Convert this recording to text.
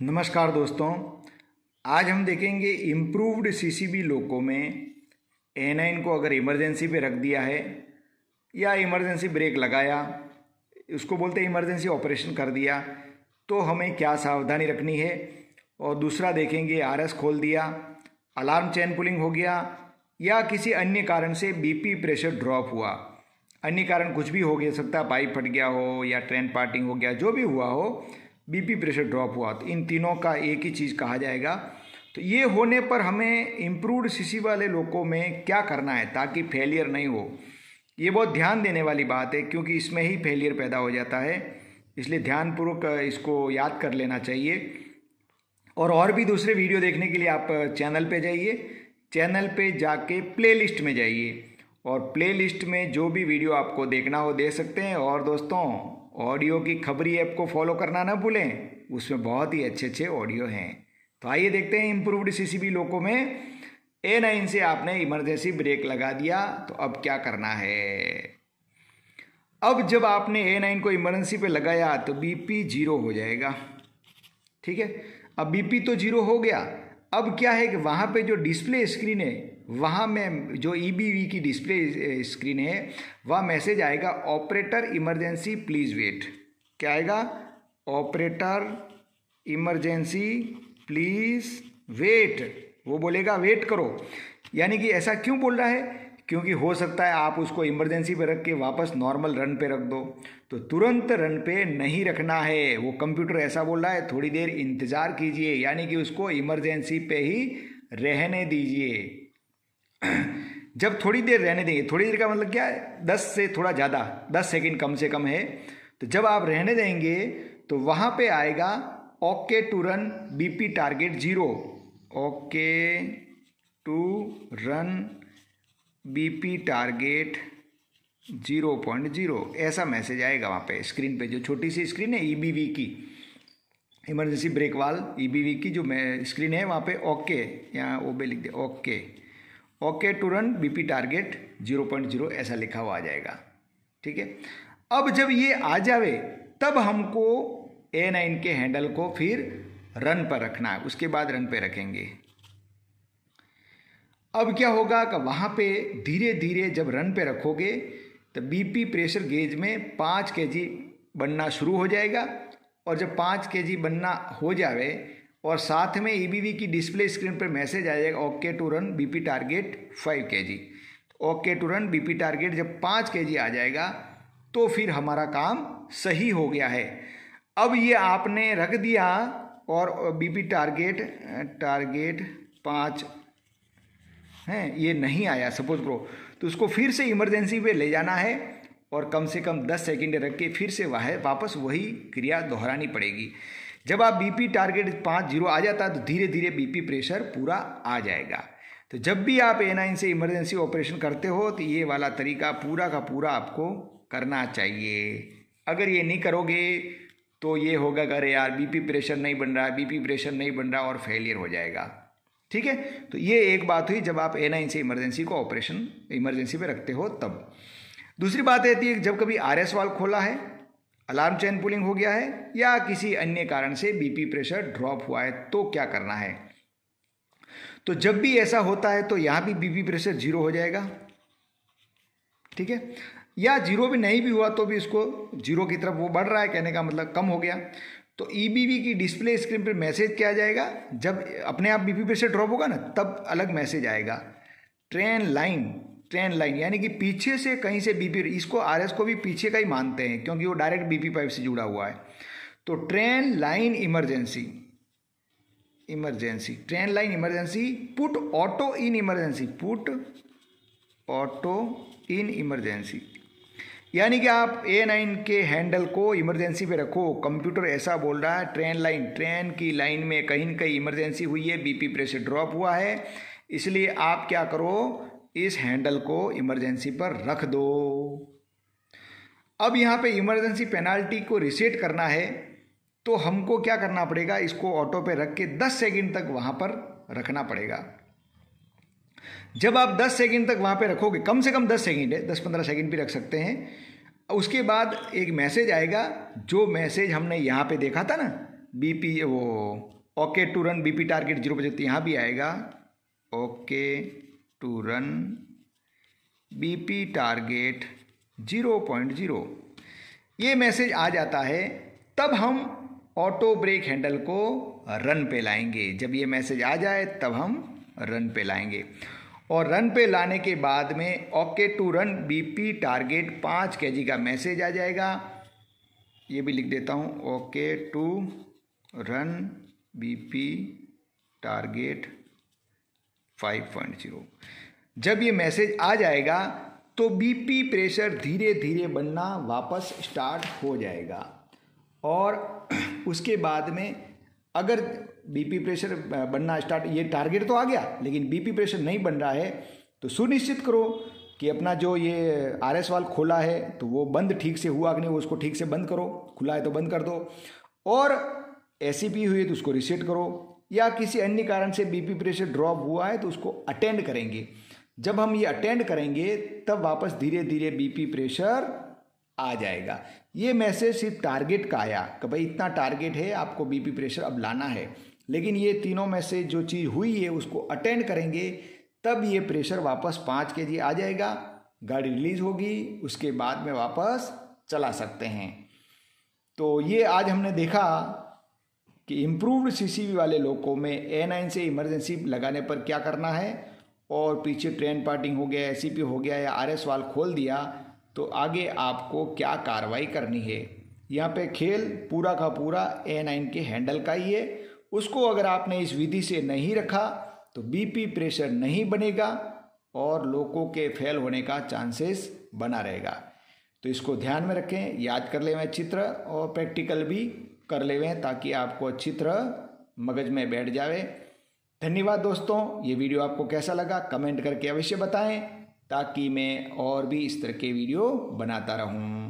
नमस्कार दोस्तों, आज हम देखेंगे इम्प्रूव्ड सीसीबी लोको में ए नाइन को अगर इमरजेंसी पे रख दिया है या इमरजेंसी ब्रेक लगाया उसको बोलते हैं इमरजेंसी ऑपरेशन कर दिया तो हमें क्या सावधानी रखनी है? और दूसरा देखेंगे आरएस खोल दिया अलार्म चैन पुलिंग हो गया, या किसी अन्य कारण से बीपी प्रेशर ड्रॉप हुआ। अन्य कारण कुछ भी हो सकता है पाइप फट गया हो या ट्रेन पार्टिंग हो गया, जो भी हुआ हो बीपी प्रेशर ड्रॉप हुआ। तो इन तीनों का एक ही चीज़ कहा जाएगा। तो ये होने पर हमें इम्प्रूव्ड सीसी वाले लोगों में क्या करना है ताकि फेलियर नहीं हो? ये बहुत ध्यान देने वाली बात है क्योंकि इसमें ही फेलियर पैदा हो जाता है। इसलिए ध्यानपूर्वक इसको याद कर लेना चाहिए। और और भी दूसरे वीडियो देखने के लिए आप चैनल पे जाइए। चैनल पे जाके प्लेलिस्ट में जाइए। और प्लेलिस्ट में जो भी वीडियो आपको देखना हो दे सकते हैं। और दोस्तों ऑडियो की खबरी ऐप को फॉलो करना ना भूलें। उसमें बहुत ही अच्छे अच्छे ऑडियो हैं। तो आइए देखते हैं इम्प्रूव्ड सीसीबी लोको में। ए नाइन से आपने इमरजेंसी ब्रेक लगा दिया तो अब क्या करना है? अब जब आपने ए नाइन को इमरजेंसी पे लगाया तो बीपी ज़ीरो हो जाएगा। ठीक है? अब बीपी तो ज़ीरो हो गया। अब क्या है कि वहाँ पे जो डिस्प्ले स्क्रीन है वहाँ में, जो ई e की डिस्प्ले स्क्रीन है, वह मैसेज आएगा ऑपरेटर इमरजेंसी प्लीज़ वेट क्या आएगा? ऑपरेटर इमरजेंसी प्लीज़ वेट वो बोलेगा वेट करो. यानी कि ऐसा क्यों बोल रहा है? क्योंकि हो सकता है आप उसको इमरजेंसी पे रख के वापस नॉर्मल रन पे रख दो। तो तुरंत रन पे नहीं रखना है। वो कंप्यूटर ऐसा बोल रहा है, थोड़ी देर इंतज़ार कीजिए। यानी कि उसको इमरजेंसी पे ही रहने दीजिए। जब थोड़ी देर रहने देंगे, थोड़ी देर का मतलब क्या है? दस से थोड़ा ज़्यादा, दस सेकेंड कम से कम है। तो जब आप रहने देंगे तो वहाँ पे आएगा okay to run BP target zero. Okay to run BP target zero point zero. ऐसा मैसेज आएगा वहाँ पे, स्क्रीन पे, जो छोटी सी स्क्रीन है ईबीवी की। इमरजेंसी ब्रेक वाल ईबीवी की जो स्क्रीन है वहाँ पे ओके, यहाँ ओबे लिख दे okay. Okay to run BP target zero point zero, ऐसा लिखा हुआ आ जाएगा। ठीक है? अब जब ये आ जावे, तब हमको ए नाइन के हैंडल को फिर रन पर रखना है। उसके बाद रन पे रखेंगे। अब क्या होगा कि वहाँ पे धीरे धीरे जब रन पे रखोगे तो बीपी प्रेशर गेज में पाँच के जी बनना शुरू हो जाएगा। और जब पाँच के जी बनना हो जावे और साथ में ई की डिस्प्ले स्क्रीन पर मैसेज आ जाएगा okay to run BP target five K G okay to run BP target जब पाँच के जी आ जाएगा तो फिर हमारा काम सही हो गया है। अब ये आपने रख दिया और बीपी टारगेट टारगेट पाँच, हैं, ये नहीं आया सपोज़ करो तो उसको फिर से इमरजेंसी पे ले जाना है और कम से कम दस सेकेंड रख के फिर से वह, वापस वही क्रिया दोहरानी पड़ेगी। जब आप बीपी टारगेट पाँच ज़ीरो आ जाता है तो धीरे धीरे बीपी प्रेशर पूरा आ जाएगा। तो जब भी आप ए नाइन से इमरजेंसी ऑपरेशन करते हो तो ये वाला तरीका पूरा का पूरा आपको करना चाहिए। अगर ये नहीं करोगे तो ये होगा अरे यार बीपी प्रेशर नहीं बन रहा बीपी प्रेशर नहीं बन रहा और फेलियर हो जाएगा। ठीक है? तो ये एक बात हुई जब आप ए नाइन से इमरजेंसी को ऑपरेशन इमरजेंसी पे रखते हो तब। दूसरी बात रहती है जब कभी आर एस वाल खोला है अलार्म चैन पुलिंग हो गया है या किसी अन्य कारण से बीपी प्रेशर ड्रॉप हुआ है तो क्या करना है? तो जब भी ऐसा होता है तो यहाँ भी बीपी प्रेशर ज़ीरो हो जाएगा। ठीक है? या ज़ीरो भी नहीं भी हुआ तो भी इसको ज़ीरो की तरफ़ वो बढ़ रहा है, कहने का मतलब कम हो गया। तो ईबीवी की डिस्प्ले स्क्रीन पर मैसेज क्या जाएगा? जब अपने आप बीपी प्रेशर ड्रॉप होगा ना, तब अलग मैसेज आएगा। ट्रेन लाइन ट्रेन लाइन, यानी कि पीछे से कहीं से बीपी, इसको आरएस को भी पीछे का ही मानते हैं, क्योंकि वो डायरेक्ट बीपी पाइप से जुड़ा हुआ है। तो train line emergency emergency train line emergency, put auto in emergency, put auto in emergency. यानी कि आप ए नाइन के हैंडल को इमरजेंसी पे रखो, कंप्यूटर ऐसा बोल रहा है ट्रेन लाइन ट्रेन की लाइन में कहीं न कहीं इमरजेंसी हुई है, बीपी प्रेशर ड्रॉप हुआ है, इसलिए आप क्या करो इस हैंडल को इमरजेंसी पर रख दो। अब यहाँ पे इमरजेंसी पेनाल्टी को रिसेट करना है तो हमको क्या करना पड़ेगा? इसको ऑटो पे रख के 10 सेकंड तक वहाँ पर रखना पड़ेगा। जब आप 10 सेकंड तक वहाँ पे रखोगे, कम से कम 10 सेकंड है 10-15 सेकंड भी रख सकते हैं। उसके बाद एक मैसेज आएगा, जो मैसेज हमने यहाँ पे देखा था ना, बीपी वो okay to run BP target zero पर यहाँ भी आएगा। Okay. To run BP target zero point zero ये मैसेज आ जाता है, तब हम ऑटो ब्रेक हैंडल को रन पे लाएँगे। जब ये मैसेज आ जाए, तब हम रन पे लाएँगे। और रन पे लाने के बाद में okay to run BP target पाँच के का मैसेज आ जाएगा। ये भी लिख देता हूँ okay to run BP target five point zero जब ये मैसेज आ जाएगा तो बीपी प्रेशर धीरे धीरे बनना वापस स्टार्ट हो जाएगा। और उसके बाद में अगर बीपी प्रेशर बनना स्टार्ट ये टारगेट तो आ गया, लेकिन बीपी प्रेशर नहीं बन रहा है तो सुनिश्चित करो कि अपना जो ये आर एस वाल खोला है तो वो बंद ठीक से हुआ कि नहीं, वो उसको ठीक से बंद करो, खुला है तो बंद कर दो। और एस हुई है तो उसको रिसेट करो। या किसी अन्य कारण से बीपी प्रेशर ड्रॉप हुआ है तो उसको अटेंड करेंगे। जब हम ये अटेंड करेंगे, तब वापस धीरे धीरे बीपी प्रेशर आ जाएगा। ये मैसेज सिर्फ़ टारगेट का आया कि भाई इतना टारगेट है, आपको बीपी प्रेशर अब लाना है। लेकिन ये तीनों मैसेज जो चीज़ हुई है, उसको अटेंड करेंगे, तब ये प्रेशर वापस पाँच के जी आ जाएगा, गाड़ी रिलीज़ होगी, उसके बाद में वापस चला सकते हैं। तो ये आज हमने देखा कि इम्प्रूव्ड सीसीबी वाले लोगों में ए नाइन से इमरजेंसी लगाने पर क्या करना है? और पीछे ट्रेन पार्टिंग हो गया एस हो गया या आर एस वाल खोल दिया तो आगे आपको क्या कार्रवाई करनी है? यहाँ पे खेल पूरा का पूरा ए नाइन के हैंडल का ही है। उसको अगर आपने इस विधि से नहीं रखा तो बीपी प्रेशर नहीं बनेगा और लोगों के फेल होने का चांसेस बना रहेगा। तो इसको ध्यान में रखें, याद कर लें अच्छी तरह और प्रैक्टिकल भी। कर ले ताकि आपको अच्छी तरह मगज में बैठ जावे। धन्यवाद दोस्तों, ये वीडियो आपको कैसा लगा कमेंट करके अवश्य बताएँ ताकि मैं और भी इस तरह के वीडियो बनाता रहूँ।